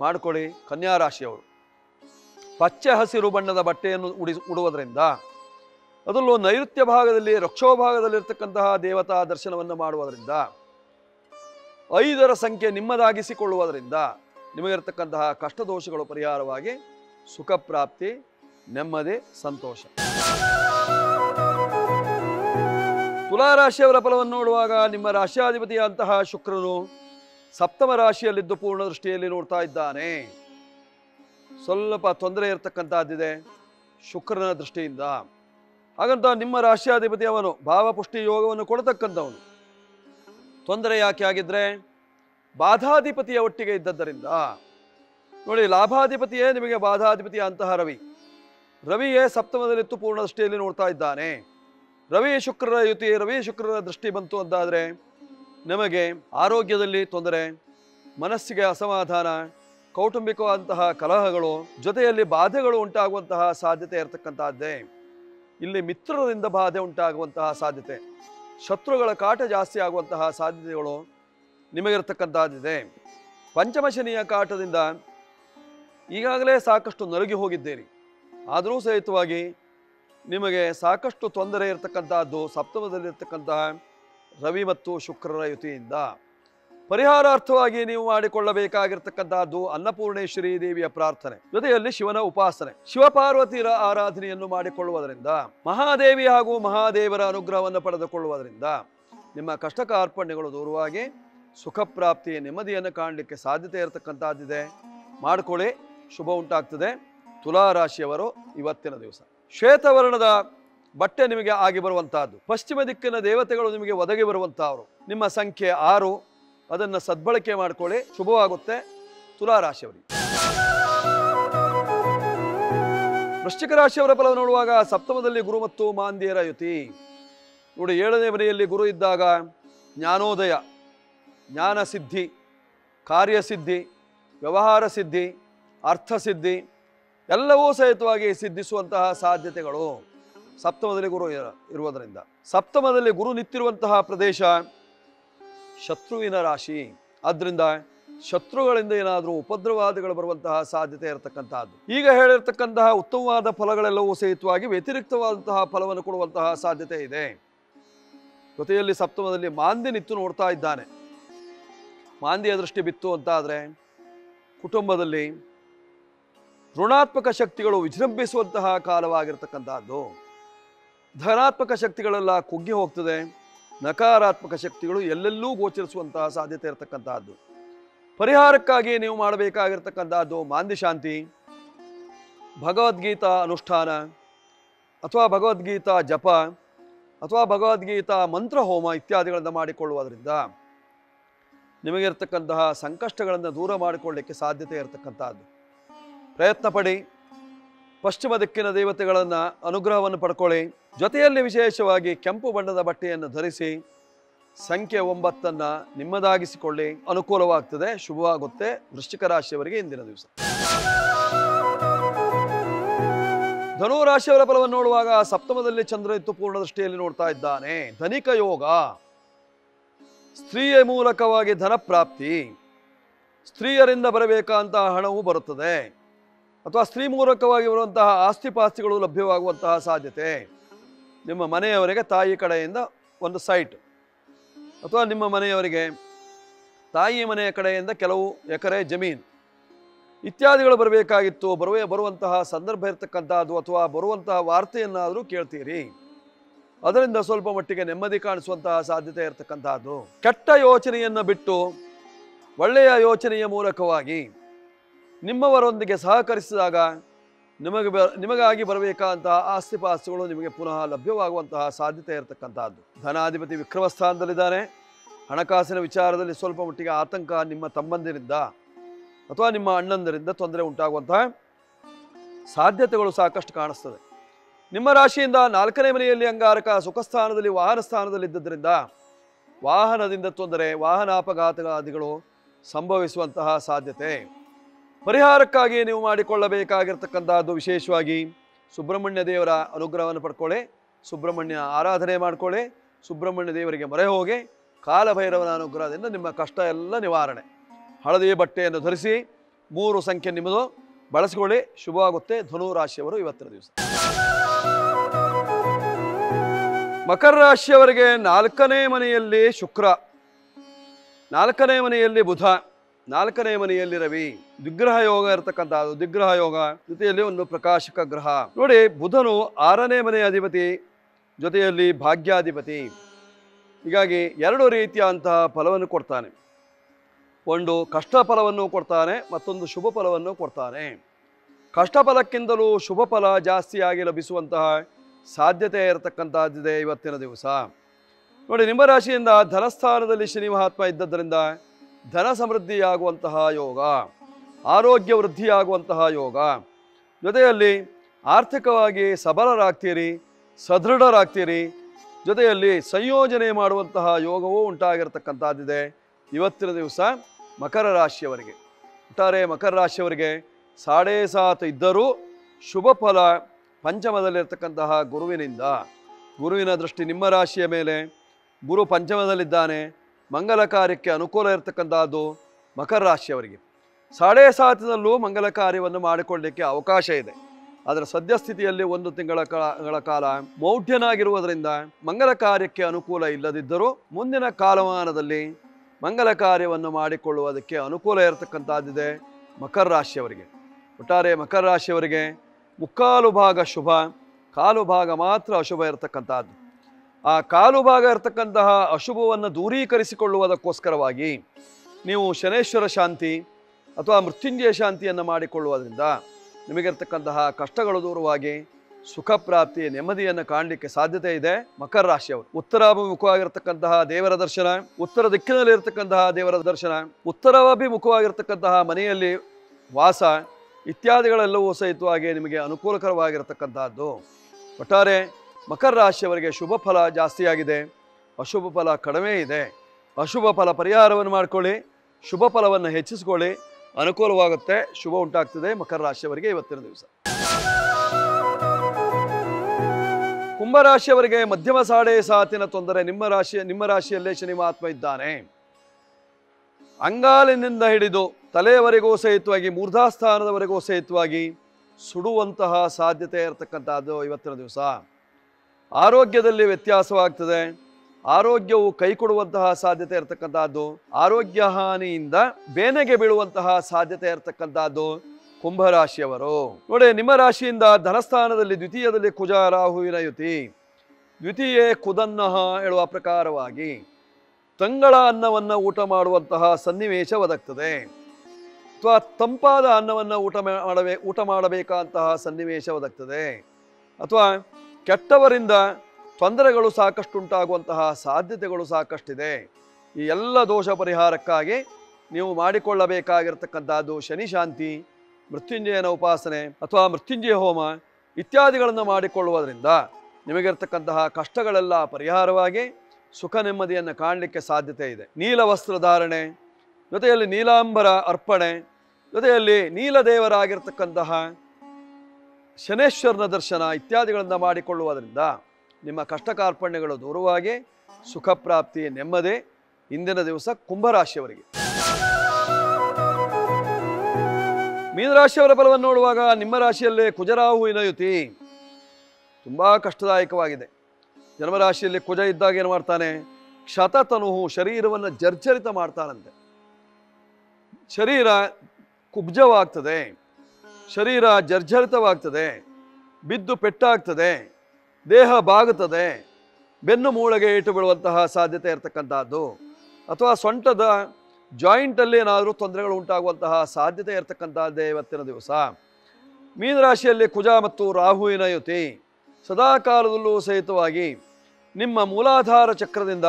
ಮಾಡಿಕೊಳ್ಳಿ ಕನ್ಯಾ ರಾಶಿಯವರು ಪಚ್ಚೆ ಹಸಿರು ಬಣ್ಣದ ಬಟ್ಟೆಯನ್ನು ಉಡಿ, ಉಡುವುದರಿಂದ ಅದರಲ್ಲೂ ನೈಋತ್ಯ ಭಾಗದಲ್ಲಿ, ರಕ್ಷೋ ಭಾಗದಲ್ಲಿರ್ತಕ್ಕಂತಹ ದೇವತಾ ದರ್ಶನವನ್ನು ಮಾಡುವುದರಿಂದ, ಐದರ ಸಂಖ್ಯೆ ನಿಮ್ಮದಾಗಿಸಿಕೊಳ್ಳುವುದರಿಂದ ನಿಮಗಿರ್ತಕ್ಕಂತಹ ಕಷ್ಟ ದೋಷಗಳು ಪರಿಹಾರವಾಗಿ ಸುಖ ಪ್ರಾಪ್ತಿ ನೆಮ್ಮದಿ, ಸಂತೋಷ. ತುಲಾರಾಶಿಯವರ ಫಲವನ್ನು ನೋಡುವಾಗ ನಿಮ್ಮ ರಾಶಿಯಾಧಿಪತಿಯಾದಂತಹ ಶುಕ್ರನು ಸಪ್ತಮ ರಾಶಿಯಲ್ಲಿದ್ದು ಪೂರ್ಣ ದೃಷ್ಟಿಯಲ್ಲಿ ನೋಡ್ತಾ ಇದ್ದಾನೆ. ಸ್ವಲ್ಪ ತೊಂದರೆ ಇರತಕ್ಕಂಥದ್ದಿದೆ ಶುಕ್ರನ ದೃಷ್ಟಿಯಿಂದ. ಹಾಗಂತ ನಿಮ್ಮ ರಾಶ್ಯಾಧಿಪತಿ ಅವನು ಭಾವಪುಷ್ಟಿ ಯೋಗವನ್ನು ಕೊಡತಕ್ಕಂಥವನು. ತೊಂದರೆ ಯಾಕೆ ಆಗಿದ್ರೆ ಬಾಧಾಧಿಪತಿಯ ಒಟ್ಟಿಗೆ ಇದ್ದದ್ದರಿಂದ. ನೋಡಿ, ಲಾಭಾಧಿಪತಿಯೇ ನಿಮಗೆ ಬಾಧಾಧಿಪತಿಯ ಅಂತಹ ರವಿ. ರವಿಯೇ ಸಪ್ತಮದಲ್ಲಿತ್ತು ಪೂರ್ಣ ದೃಷ್ಟಿಯಲ್ಲಿ ನೋಡ್ತಾ ಇದ್ದಾನೆ. ರವಿ ಶುಕ್ರರ ಯುತಿ, ರವಿ ಶುಕ್ರರ ದೃಷ್ಟಿ ಬಂತು ಅಂತಾದರೆ ನಮಗೆ ಆರೋಗ್ಯದಲ್ಲಿ ತೊಂದರೆ, ಮನಸ್ಸಿಗೆ ಅಸಮಾಧಾನ, ಕೌಟುಂಬಿಕವಾದಂತಹ ಕಲಹಗಳು, ಜೊತೆಯಲ್ಲಿ ಬಾಧೆಗಳು ಉಂಟಾಗುವಂತಹ ಸಾಧ್ಯತೆ ಇರತಕ್ಕಂತಹದ್ದೇ ಇಲ್ಲಿ ಮಿತ್ರರಿಂದ ಬಾಧೆ ಉಂಟಾಗುವಂತಹ ಸಾಧ್ಯತೆ, ಶತ್ರುಗಳ ಕಾಟ ಜಾಸ್ತಿ ಆಗುವಂತಹ ಸಾಧ್ಯತೆಗಳು ನಿಮಗಿರತಕ್ಕಂತಹದ್ದಿದೆ ಪಂಚಮ ಶನಿಯ ಕಾಟದಿಂದ ಈಗಾಗಲೇ ಸಾಕಷ್ಟು ನಲುಗಿ ಹೋಗಿದ್ದೀರಿ. ಆದರೂ ಸಹಿತವಾಗಿ ನಿಮಗೆ ಸಾಕಷ್ಟು ತೊಂದರೆ ಇರತಕ್ಕಂಥದ್ದು ಸಪ್ತಮದಲ್ಲಿರ್ತಕ್ಕಂತಹ ರವಿ ಮತ್ತು ಶುಕ್ರರ ಯುತಿಯಿಂದ. ಪರಿಹಾರಾರ್ಥವಾಗಿ ನೀವು ಮಾಡಿಕೊಳ್ಳಬೇಕಾಗಿರ್ತಕ್ಕಂತಹದ್ದು ಅನ್ನಪೂರ್ಣೇಶ್ವರಿ ದೇವಿಯ ಪ್ರಾರ್ಥನೆ, ಜೊತೆಯಲ್ಲಿ ಶಿವನ ಉಪಾಸನೆ ಶಿವಪಾರ್ವತಿಯರ ಆರಾಧನೆಯನ್ನು ಮಾಡಿಕೊಳ್ಳುವುದರಿಂದ, ಮಹಾದೇವಿ ಹಾಗೂ ಮಹಾದೇವರ ಅನುಗ್ರಹವನ್ನು ಪಡೆದುಕೊಳ್ಳುವುದರಿಂದ ನಿಮ್ಮ ಕಷ್ಟ ಕಾರ್ಪಣ್ಯಗಳು ದೂರವಾಗಿ ಸುಖ ಪ್ರಾಪ್ತಿ ನೆಮ್ಮದಿಯನ್ನು ಕಾಣಲಿಕ್ಕೆ ಸಾಧ್ಯತೆ ಇರತಕ್ಕಂಥದ್ದಿದೆ ಮಾಡಿಕೊಳ್ಳಿ, ಶುಭ ಉಂಟಾಗ್ತದೆ. ತುಲಾರಾಶಿಯವರು ಇವತ್ತಿನ ದಿವಸ. ಶ್ವೇತವರ್ಣದ ಬಟ್ಟೆ ನಿಮಗೆ ಆಗಿ ಬರುವಂತಹದ್ದು. ಪಶ್ಚಿಮ ದಿಕ್ಕಿನ ದೇವತೆಗಳು ನಿಮಗೆ ಒದಗಿ ಬರುವಂತಹವರು. ನಿಮ್ಮ ಸಂಖ್ಯೆ ಆರು. ಅದನ್ನು ಸದ್ಬಳಕೆ ಮಾಡಿಕೊಳ್ಳಿ. ಶುಭವಾಗುತ್ತೆ. ತುಲಾ ರಾಶಿಯವರಿಗೆ ವೃಶ್ಚಿಕ ರಾಶಿಯವರ ಫಲ ನೋಡುವಾಗ ಸಪ್ತಮದಲ್ಲಿ ಗುರು ಮತ್ತು ಮಾಂದಿಯರ ಯುತಿ. ನೋಡಿ, ಏಳನೇ ಮನೆಯಲ್ಲಿ ಗುರು ಇದ್ದಾಗ ಜ್ಞಾನೋದಯ, ಜ್ಞಾನಸಿದ್ಧಿ, ಕಾರ್ಯಸಿದ್ಧಿ ವ್ಯವಹಾರ ಸಿದ್ಧಿ ಅರ್ಥಸಿದ್ಧಿ ಎಲ್ಲವೂ ಸಹಿತವಾಗಿ ಸಿದ್ಧಿಸುವಂತಹ ಸಾಧ್ಯತೆಗಳು ಸಪ್ತಮದಲ್ಲಿ ಗುರು ಇರ- ಇರುವುದರಿಂದ. ಸಪ್ತಮದಲ್ಲಿ ಗುರು ನಿಂತಿರುವಂತಹ ಪ್ರದೇಶ ಶತ್ರುವಿನ ರಾಶಿ. ಆದ್ದರಿಂದ ಶತ್ರುಗಳಿಂದ ಏನಾದರೂ ಉಪದ್ರವಾದಿಗಳು ಬರುವಂತಹ ಸಾಧ್ಯತೆ ಇರತಕ್ಕಂತಹದ್ದು. ಈಗ ಹೇಳಿರ್ತಕ್ಕಂತಹ ಉತ್ತಮವಾದ ಫಲಗಳೆಲ್ಲವೂ ಸಹಿತವಾಗಿ ವ್ಯತಿರಿಕ್ತವಾದಂತಹ ಫಲವನ್ನು ಕೊಡುವಂತಹ ಸಾಧ್ಯತೆ ಇದೆ. ಜೊತೆಯಲ್ಲಿ ಸಪ್ತಮದಲ್ಲಿ ಮಾಂದಿ ನಿತ್ತು ನೋಡ್ತಾ ಇದ್ದಾನೆ. ಮಾಂದಿಯ ದೃಷ್ಟಿ ಬಿತ್ತು ಅಂತ ಆದರೆ ಕುಟುಂಬದಲ್ಲಿ ಋಣಾತ್ಮಕ ಶಕ್ತಿಗಳು ವಿಜೃಂಭಿಸುವಂತಹ ಕಾಲವಾಗಿರ್ತಕ್ಕಂಥದ್ದು ಧನಾತ್ಮಕ ಶಕ್ತಿಗಳೆಲ್ಲ ಕುಗ್ಗಿ ಹೋಗ್ತದೆ. ನಕಾರಾತ್ಮಕ ಶಕ್ತಿಗಳು ಎಲ್ಲೆಲ್ಲೂ ಗೋಚರಿಸುವಂತಹ ಸಾಧ್ಯತೆ ಇರತಕ್ಕಂತಹದ್ದು ಪರಿಹಾರಕ್ಕಾಗಿ ನೀವು ಮಾಡಬೇಕಾಗಿರ್ತಕ್ಕಂಥದ್ದು ಮಾಂದಿಶಾಂತಿ ಭಗವದ್ಗೀತಾ ಅನುಷ್ಠಾನ, ಅಥವಾ ಭಗವದ್ಗೀತಾ ಜಪ, ಅಥವಾ ಭಗವದ್ಗೀತಾ ಮಂತ್ರ ಹೋಮ ಇತ್ಯಾದಿಗಳನ್ನು ಮಾಡಿಕೊಳ್ಳುವುದರಿಂದ ನಿಮಗಿರ್ತಕ್ಕಂತಹ ಸಂಕಷ್ಟಗಳನ್ನು ದೂರ ಮಾಡಿಕೊಳ್ಳಲಿಕ್ಕೆ ಸಾಧ್ಯತೆ ಇರತಕ್ಕಂಥದ್ದು ಪ್ರಯತ್ನ ಪಡಿ. ಪಶ್ಚಿಮ ದಿಕ್ಕಿನ ದೇವತೆಗಳನ್ನು ಅನುಗ್ರಹವನ್ನು ಪಡ್ಕೊಳ್ಳಿ. ಜೊತೆಯಲ್ಲಿ ವಿಶೇಷವಾಗಿ ಕೆಂಪು ಬಣ್ಣದ ಬಟ್ಟೆಯನ್ನು ಧರಿಸಿ, ಸಂಖ್ಯೆ ಒಂಬತ್ತನ್ನು ನಿಮ್ಮದಾಗಿಸಿಕೊಳ್ಳಿ. ಅನುಕೂಲವಾಗ್ತದೆ, ಶುಭವಾಗುತ್ತೆ. ವೃಶ್ಚಿಕ ರಾಶಿಯವರಿಗೆ ಇಂದಿನ ದಿವಸ. ಧನು ರಾಶಿಯವರ ಫಲವನ್ನು ನೋಡುವಾಗ ಸಪ್ತಮದಲ್ಲಿ ಚಂದ್ರ ಇತ್ತು ಪೂರ್ಣ ದೃಷ್ಟಿಯಲ್ಲಿ ನೋಡ್ತಾ ಇದ್ದಾನೆ. ಧನಿಕ ಯೋಗ. ಸ್ತ್ರೀಯ ಮೂಲಕವಾಗಿ ಧನ ಪ್ರಾಪ್ತಿ ಸ್ತ್ರೀಯರಿಂದ ಬರಬೇಕಾದಂತಹ ಹಣವು ಬರುತ್ತದೆ. ಅಥವಾ ಸ್ತ್ರೀ ಮೂಲಕವಾಗಿ ಬರುವಂತಹ ಆಸ್ತಿಪಾಸ್ತಿಗಳು ಲಭ್ಯವಾಗುವಂತಹ ಸಾಧ್ಯತೆ. ನಿಮ್ಮ ಮನೆಯವರಿಗೆ ತಾಯಿ ಕಡೆಯಿಂದ ಒಂದು ಸೈಟ್. ಅಥವಾ ನಿಮ್ಮ ಮನೆಯವರಿಗೆ ತಾಯಿ ಮನೆಯ ಕಡೆಯಿಂದ ಕೆಲವು ಎಕರೆ ಜಮೀನು. ಇತ್ಯಾದಿಗಳು ಬರಬೇಕಾಗಿತ್ತು, ಬರುವ, ಬರುವಂತಹ ಸಂದರ್ಭ ಇರತಕ್ಕಂಥದ್ದು ಅಥವಾ ಬರುವಂತಹ ವಾರ್ತೆಯನ್ನಾದರೂ ಕೇಳ್ತೀರಿ. ಅದರಿಂದ ಸ್ವಲ್ಪ ಮಟ್ಟಿಗೆ ನೆಮ್ಮದಿ ಕಾಣಿಸುವಂತಹ ಸಾಧ್ಯತೆ ಇರತಕ್ಕಂಥದ್ದು. ಕೆಟ್ಟ ಯೋಚನೆಯನ್ನು ಬಿಟ್ಟು ಒಳ್ಳೆಯ ಯೋಚನೆಯ ಮೂಲಕವಾಗಿ ನಿಮ್ಮವರೊಂದಿಗೆ ಸಹಕರಿಸಿದಾಗ ನಿಮಗೆ ಬ, ನಿಮಗಾಗಿ ಬರಬೇಕಾದಂತಹ ಆಸ್ತಿಪಾಸ್ತಿಗಳು ನಿಮಗೆ ಪುನಃ ಲಭ್ಯವಾಗುವಂತಹ ಸಾಧ್ಯತೆ ಇರತಕ್ಕಂಥದ್ದು. ಧನಾಧಿಪತಿ ವಿಕ್ರಮ ಸ್ಥಾನದಲ್ಲಿದ್ದಾನೆ ಹಣಕಾಸಿನ ವಿಚಾರದಲ್ಲಿ ಸ್ವಲ್ಪ ಮಟ್ಟಿಗೆ ಆತಂಕ ನಿಮ್ಮ ತಮ್ಮಂದಿರಿಂದ ಅಥವಾ ನಿಮ್ಮ ಅಣ್ಣಂದರಿಂದ ತೊಂದರೆ ಉಂಟಾಗುವಂತಹ ಸಾಧ್ಯತೆಗಳು ಸಾಕಷ್ಟು ಕಾಣಿಸ್ತದೆ. ನಿಮ್ಮ ರಾಶಿಯಿಂದ ನಾಲ್ಕನೇ ಮನೆಯಲ್ಲಿ ಅಂಗಾರಕ ಸುಖಸ್ಥಾನದಲ್ಲಿ, ವಾಹನ ಸ್ಥಾನದಲ್ಲಿದ್ದರಿಂದ ವಾಹನದಿಂದ ತೊಂದರೆ ವಾಹನ ಅಪಘಾತಗಳಾದಿಗಳು ಸಂಭವಿಸುವಂತಹ ಸಾಧ್ಯತೆ. ಪರಿಹಾರಕ್ಕಾಗಿ ನೀವು ಮಾಡಿಕೊಳ್ಳಬೇಕಾಗಿರ್ತಕ್ಕಂಥದ್ದು ವಿಶೇಷವಾಗಿ ಸುಬ್ರಹ್ಮಣ್ಯ ದೇವರ ಅನುಗ್ರಹವನ್ನು ಪಡ್ಕೊಳ್ಳಿ, ಸುಬ್ರಹ್ಮಣ್ಯ ಆರಾಧನೆ ಮಾಡಿಕೊಳ್ಳಿ, ಸುಬ್ರಹ್ಮಣ್ಯ ದೇವರಿಗೆ ಮೊರೆ ಹೋಗಿ ಕಾಲಭೈರವನ ಅನುಗ್ರಹದಿಂದ ನಿಮ್ಮ ಕಷ್ಟ ಎಲ್ಲ ನಿವಾರಣೆ. ಹಳದಿ ಬಟ್ಟೆಯನ್ನು ಧರಿಸಿ ಮೂರು ಸಂಖ್ಯೆ ನಿಮ್ಮದು ಬಳಸಿಕೊಳ್ಳಿ. ಶುಭವಾಗುತ್ತೆ ಧನು ರಾಶಿಯವರು ಇವತ್ತಿನ ದಿವಸ. ಮಕರ ರಾಶಿಯವರಿಗೆ ನಾಲ್ಕನೇ ಮನೆಯಲ್ಲಿ ಶುಕ್ರ, ನಾಲ್ಕನೇ ಮನೆಯಲ್ಲಿ ಬುಧ. ನಾಲ್ಕನೇ ಮನೆಯಲ್ಲಿ ರವಿ ದಿಗ್ರಹ ಯೋಗ ಇರತಕ್ಕಂಥದ್ದು. ದಿಗ್ರಹ ಯೋಗ ಜೊತೆಯಲ್ಲಿ ಒಂದು ಪ್ರಕಾಶಕ ಗ್ರಹ. ನೋಡಿ, ಬುಧನು ಆರನೇ ಮನೆಯ ಅಧಿಪತಿ ಜೊತೆಯಲ್ಲಿ ಭಾಗ್ಯಾಧಿಪತಿ. ಹೀಗಾಗಿ ಎರಡು ರೀತಿಯ ಅಂತಹ ಫಲವನ್ನು ಕೊಡ್ತಾನೆ. ಒಂದು ಕಷ್ಟ ಫಲವನ್ನು ಕೊಡ್ತಾನೆ, ಮತ್ತೊಂದು ಶುಭ ಫಲವನ್ನು ಕೊಡ್ತಾನೆ. ಕಷ್ಟ ಫಲಕ್ಕಿಂತಲೂ ಶುಭ ಫಲ ಜಾಸ್ತಿಯಾಗಿ ಲಭಿಸುವಂತಹ ಸಾಧ್ಯತೆ ಇರತಕ್ಕಂಥದ್ದಿದೆ ಇವತ್ತಿನ ದಿವಸ. ನೋಡಿ, ನಿಮ್ಮ ರಾಶಿಯಿಂದ ಧನಸ್ಥಾನದಲ್ಲಿ ಶ್ರೀ ಮಹಾತ್ಮ ಇದ್ದದ್ದರಿಂದ ಧನ ಸಮೃದ್ಧಿಯಾಗುವಂತಹ ಯೋಗ, ಆರೋಗ್ಯ ವೃದ್ಧಿಯಾಗುವಂತಹ ಯೋಗ. ಜೊತೆಯಲ್ಲಿ ಆರ್ಥಿಕವಾಗಿ ಸಬಲರಾಗ್ತೀರಿ, ಸದೃಢರಾಗ್ತೀರಿ. ಜೊತೆಯಲ್ಲಿ ಸಂಯೋಜನೆ ಮಾಡುವಂತಹ ಯೋಗವೂ ಉಂಟಾಗಿರತಕ್ಕಂಥದ್ದಿದೆ. ಇವತ್ತಿನ ದಿವಸ ಮಕರ ರಾಶಿಯವರಿಗೆ. ಒಟ್ಟಾರೆ ಮಕರ ರಾಶಿಯವರಿಗೆ ಸಾಡೇ ಸಾತ್ ಇದ್ದರೂ ಶುಭ ಫಲ ಪಂಚಮದಲ್ಲಿರ್ತಕ್ಕಂತಹ ಗುರುವಿನಿಂದ. ಗುರುವಿನ ದೃಷ್ಟಿ ನಿಮ್ಮ ರಾಶಿಯ ಮೇಲೆ. ಗುರು ಪಂಚಮದಲ್ಲಿದ್ದಾನೆ. ಮಂಗಲ ಕಾರ್ಯಕ್ಕೆ ಅನುಕೂಲ ಇರತಕ್ಕಂಥದ್ದು ಮಕರ ರಾಶಿಯವರಿಗೆ ಸಾಡೆ ಸಾತಿನಲ್ಲೂ ಮಂಗಲ ಕಾರ್ಯವನ್ನು ಮಾಡಿಕೊಳ್ಳಲಿಕ್ಕೆ ಅವಕಾಶ ಇದೆ. ಅದರ ಸದ್ಯಸ್ಥಿತಿಯಲ್ಲಿ ಒಂದು ತಿಂಗಳ ಕಾಲ ಕಾಲ ಮೌಢ್ಯನಾಗಿರುವುದರಿಂದ ಮಂಗಲ ಕಾರ್ಯಕ್ಕೆ ಅನುಕೂಲ ಇಲ್ಲದಿದ್ದರೂ ಮುಂದಿನ ಕಾಲಮಾನದಲ್ಲಿ ಮಂಗಲ ಕಾರ್ಯವನ್ನು ಮಾಡಿಕೊಳ್ಳುವುದಕ್ಕೆ ಅನುಕೂಲ ಇರತಕ್ಕಂಥದ್ದಿದೆ ಮಕರ ರಾಶಿಯವರಿಗೆ ಒಟ್ಟಾರೆ ಮಕರ ರಾಶಿಯವರಿಗೆ ಮುಕ್ಕಾಲು ಭಾಗ ಶುಭ, ಕಾಲು ಭಾಗ ಮಾತ್ರ ಅಶುಭ ಇರತಕ್ಕಂಥದ್ದು. ಆ ಕಾಲು ಭಾಗ ಇರತಕ್ಕಂತಹ ಅಶುಭವನ್ನು ದೂರೀಕರಿಸಿಕೊಳ್ಳುವುದಕ್ಕೋಸ್ಕರವಾಗಿ ನೀವು ಶನೇಶ್ವರ ಶಾಂತಿ ಅಥವಾ ಮೃತ್ಯುಂಜಯ ಶಾಂತಿಯನ್ನು ಮಾಡಿಕೊಳ್ಳುವುದರಿಂದ ನಿಮಗಿರ್ತಕ್ಕಂತಹ ಕಷ್ಟಗಳು ದೂರವಾಗಿ ಸುಖ ಪ್ರಾಪ್ತಿ ನೆಮ್ಮದಿಯನ್ನು ಕಾಣಲಿಕ್ಕೆ ಸಾಧ್ಯತೆ ಇದೆ. ಮಕರ ರಾಶಿಯವರು. ಉತ್ತರಾಭಿಮುಖವಾಗಿರ್ತಕ್ಕಂತಹ ದೇವರ ದರ್ಶನ, ಉತ್ತರ ದಿಕ್ಕಿನಲ್ಲಿ ಇರತಕ್ಕಂತಹ ದೇವರ ದರ್ಶನ, ಉತ್ತರಾಭಿಮುಖವಾಗಿರ್ತಕ್ಕಂತಹ ಮನೆಯಲ್ಲಿ ವಾಸ ಇತ್ಯಾದಿಗಳೆಲ್ಲವೂ ಸಹಿತವಾಗಿ ನಿಮಗೆ ಅನುಕೂಲಕರವಾಗಿರತಕ್ಕಂತಹದ್ದು. ಒಟ್ಟಾರೆ ಮಕರ ರಾಶಿಯವರಿಗೆ ಶುಭ ಫಲ ಜಾಸ್ತಿಯಾಗಿದೆ. ಅಶುಭ ಫಲ ಕಡಿಮೆ ಇದೆ. ಅಶುಭ ಫಲ ಪರಿಹಾರವನ್ನು ಮಾಡಿಕೊಳ್ಳಿ. ಶುಭ ಫಲವನ್ನು ಹೆಚ್ಚಿಸಿಕೊಳ್ಳಿ. ಅನುಕೂಲವಾಗುತ್ತೆ. ಶುಭ ಉಂಟಾಗ್ತದೆ ಮಕರ ರಾಶಿಯವರಿಗೆ ಇವತ್ತಿನ ದಿವಸ. ಕುಂಭರಾಶಿಯವರಿಗೆ ಮಧ್ಯಮ ಸಾಡೆ ಸಾತಿನ ತೊಂದರೆ ನಿಮ್ಮ ರಾಶಿಯ ನಿಮ್ಮ ರಾಶಿಯಲ್ಲೇ ಶನಿ ಮಹಾತ್ಮ ಇದ್ದಾನೆ. ಅಂಗಾಲಿನಿಂದ ಹಿಡಿದು ತಲೆಯವರೆಗೂ ಸಹಿತವಾಗಿ ಮೂರ್ಧಾಸ್ಥಾನದವರೆಗೂ ಸಹಿತವಾಗಿ ಸುಡುವಂತಹ ಸಾಧ್ಯತೆ ಇರತಕ್ಕಂಥದ್ದು ಇವತ್ತಿನ ದಿವಸ. ಆರೋಗ್ಯದಲ್ಲಿ ವ್ಯತ್ಯಾಸವಾಗ್ತದೆ. ಆರೋಗ್ಯವು ಕೈಕೊಡುವಂತಹ ಸಾಧ್ಯತೆ ಇರತಕ್ಕಂತಹದ್ದು ಆರೋಗ್ಯ ಹಾನಿಯಿಂದ ಬೇನೆಗೆ ಬೀಳುವಂತಹ ಸಾಧ್ಯತೆ ಇರತಕ್ಕಂತಹದ್ದು ಕುಂಭರಾಶಿಯವರು. ನೋಡಿ, ನಿಮ್ಮ ರಾಶಿಯಿಂದ ಧನಸ್ಥಾನದಲ್ಲಿ ದ್ವಿತೀಯದಲ್ಲಿ ಕುಜ ರಾಹುವಿನ ಯುತಿ. ದ್ವಿತೀಯ ಕುದನ್ನಹ ಹೇಳುವ ಪ್ರಕಾರವಾಗಿ ತಂಗಳ ಅನ್ನವನ್ನು ಊಟ ಮಾಡುವಂತಹ ಸನ್ನಿವೇಶ ಒದಗ್ತದೆ. ಅಥವಾ ತಂಪಾದ ಅನ್ನವನ್ನು ಊಟ ಮಾಡಬೇ ಊಟ ಮಾಡಬೇಕಾದಂತಹ ಸನ್ನಿವೇಶ ಒದಗ್ತದೆ. ಅಥವಾ ಕೆಟ್ಟವರಿಂದ ತೊಂದರೆಗಳು ಸಾಕಷ್ಟು ಉಂಟಾಗುವಂತಹ ಸಾಧ್ಯತೆಗಳು ಸಾಕಷ್ಟಿದೆ. ಈ ಎಲ್ಲ ದೋಷ ಪರಿಹಾರಕ್ಕಾಗಿ ನೀವು ಮಾಡಿಕೊಳ್ಳಬೇಕಾಗಿರ್ತಕ್ಕಂಥದ್ದು ಶನಿಶಾಂತಿ ಮೃತ್ಯುಂಜಯನ ಉಪಾಸನೆ ಅಥವಾ ಮೃತ್ಯುಂಜಯ ಹೋಮ ಇತ್ಯಾದಿಗಳನ್ನು ಮಾಡಿಕೊಳ್ಳುವುದರಿಂದ ನಿಮಗಿರ್ತಕ್ಕಂತಹ ಕಷ್ಟಗಳೆಲ್ಲ ಪರಿಹಾರವಾಗಿ ಸುಖ ನೆಮ್ಮದಿಯನ್ನು ಕಾಣಲಿಕ್ಕೆ ಸಾಧ್ಯತೆ ಇದೆ. ನೀಲ ವಸ್ತ್ರ ಧಾರಣೆ, ಜೊತೆಯಲ್ಲಿ ನೀಲಾಂಬರ ಅರ್ಪಣೆ, ಜೊತೆಯಲ್ಲಿ ನೀಲದೇವರಾಗಿರ್ತಕ್ಕಂತಹ ಶನೇಶ್ವರನ ದರ್ಶನ ಇತ್ಯಾದಿಗಳನ್ನು ಮಾಡಿಕೊಳ್ಳುವುದರಿಂದ ನಿಮ್ಮ ಕಷ್ಟ ಕಾರ್ಪಣ್ಯಗಳು ದೂರವಾಗಿ ಸುಖ ಪ್ರಾಪ್ತಿ ನೆಮ್ಮದಿ ಇಂದಿನ ದಿವಸ ಕುಂಭರಾಶಿಯವರಿಗೆ. ಮೀನರಾಶಿಯವರ ಫಲವನ್ನು ನೋಡುವಾಗ ನಿಮ್ಮ ರಾಶಿಯಲ್ಲೇ ಕುಜರಾಹುವಿನ ಯುತಿ ತುಂಬ ಕಷ್ಟದಾಯಕವಾಗಿದೆ. ಜನ್ಮರಾಶಿಯಲ್ಲಿ ಕುಜ ಇದ್ದಾಗ ಏನು ಮಾಡ್ತಾನೆ? ಕ್ಷತತನುಹು ಶರೀರವನ್ನು ಜರ್ಜರಿತ ಮಾಡ್ತಾನಂತೆ. ಶರೀರ ಕುಬ್ಜವಾಗ್ತದೆ. ಶರೀರ ಜರ್ಜರಿತವಾಗ್ತದೆ, ಬಿದ್ದು ಪೆಟ್ಟಾಗ್ತದೆ, ದೇಹ ಬಾಗುತ್ತದೆ, ಬೆನ್ನು ಮೂಳೆಗೆ ಏಟು ಬೀಳುವಂತಹ ಸಾಧ್ಯತೆ ಇರತಕ್ಕಂಥದ್ದು, ಅಥವಾ ಸೊಂಟದ ಜಾಯಿಂಟಲ್ಲಿ ಏನಾದರೂ ತೊಂದರೆಗಳು ಉಂಟಾಗುವಂತಹ ಸಾಧ್ಯತೆ ಇರತಕ್ಕಂಥದ್ದೇ ಇವತ್ತಿನ ದಿವಸ. ಮೀನರಾಶಿಯಲ್ಲಿ ಕುಜ ಮತ್ತು ರಾಹುವಿನ ಯುತಿ ಸದಾ ಕಾಲದಲ್ಲೂ ಸಹಿತವಾಗಿ ನಿಮ್ಮ ಮೂಲಾಧಾರ ಚಕ್ರದಿಂದ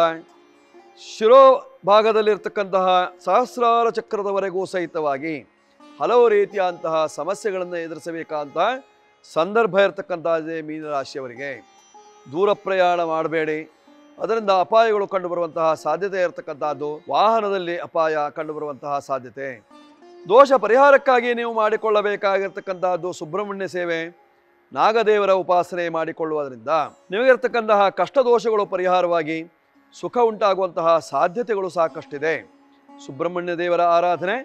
ಶಿರೋ ಭಾಗದಲ್ಲಿರ್ತಕ್ಕಂತಹ ಸಹಸ್ರಾರ ಚಕ್ರದವರೆಗೂ ಸಹಿತವಾಗಿ ಹಲವು ರೀತಿಯಾದಂತಹ ಸಮಸ್ಯೆಗಳನ್ನು ಎದುರಿಸಬೇಕಾದಂತಹ ಸಂದರ್ಭ ಇರತಕ್ಕಂಥದ್ದೇ ಮೀನರಾಶಿಯವರಿಗೆ ದೂರ ಪ್ರಯಾಣ ಮಾಡಬೇಡಿ. ಅದರಿಂದ ಅಪಾಯಗಳು ಕಂಡುಬರುವಂತಹ ಸಾಧ್ಯತೆ ಇರತಕ್ಕಂಥದ್ದು ವಾಹನದಲ್ಲಿ ಅಪಾಯ ಕಂಡುಬರುವಂತಹ ಸಾಧ್ಯತೆ. ದೋಷ ಪರಿಹಾರಕ್ಕಾಗಿ ನೀವು ಮಾಡಿಕೊಳ್ಳಬೇಕಾಗಿರ್ತಕ್ಕಂತಹದ್ದು ಸುಬ್ರಹ್ಮಣ್ಯ ಸೇವೆ, ನಾಗದೇವರ ಉಪಾಸನೆ ಮಾಡಿಕೊಳ್ಳುವುದರಿಂದ ನಿಮಗಿರ್ತಕ್ಕಂತಹ ಕಷ್ಟ ದೋಷಗಳು ಪರಿಹಾರವಾಗಿ ಸುಖ ಉಂಟಾಗುವಂತಹ ಸಾಧ್ಯತೆಗಳು ಸಾಕಷ್ಟಿದೆ. ಸುಬ್ರಹ್ಮಣ್ಯ ದೇವರ ಆರಾಧನೆ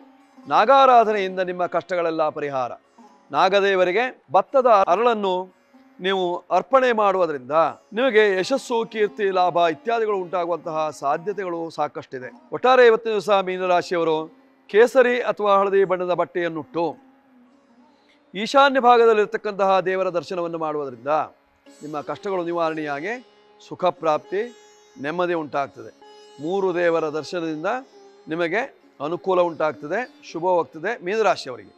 ನಾಗಾರಾಧನೆಯಿಂದ ನಿಮ್ಮ ಕಷ್ಟಗಳೆಲ್ಲ ಪರಿಹಾರ. ನಾಗದೇವರಿಗೆ ಭತ್ತದ ಅರಳನ್ನು ನೀವು ಅರ್ಪಣೆ ಮಾಡುವುದರಿಂದ ನಿಮಗೆ ಯಶಸ್ಸು, ಕೀರ್ತಿ, ಲಾಭ ಇತ್ಯಾದಿಗಳು ಉಂಟಾಗುವಂತಹ ಸಾಧ್ಯತೆಗಳು ಸಾಕಷ್ಟಿದೆ. ಒಟ್ಟಾರೆ ಇವತ್ತಿನ ದಿವಸ ಮೀನರಾಶಿಯವರು ಕೇಸರಿ ಅಥವಾ ಹಳದಿ ಬಣ್ಣದ ಬಟ್ಟೆಯನ್ನುಟ್ಟು ಈಶಾನ್ಯ ಭಾಗದಲ್ಲಿರ್ತಕ್ಕಂತಹ ದೇವರ ದರ್ಶನವನ್ನು ಮಾಡುವುದರಿಂದ ನಿಮ್ಮ ಕಷ್ಟಗಳು ನಿವಾರಣೆಯಾಗಿ ಸುಖ ಪ್ರಾಪ್ತಿ ನೆಮ್ಮದಿ ಉಂಟಾಗ್ತದೆ. ಮೂರು ದೇವರ ದರ್ಶನದಿಂದ ನಿಮಗೆ ಅನುಕೂಲ ಉಂಟಾಗ್ತದೆ ಶುಭವಾಗ್ತದೆ ಮೀನರಾಶಿಯವರಿಗೆ.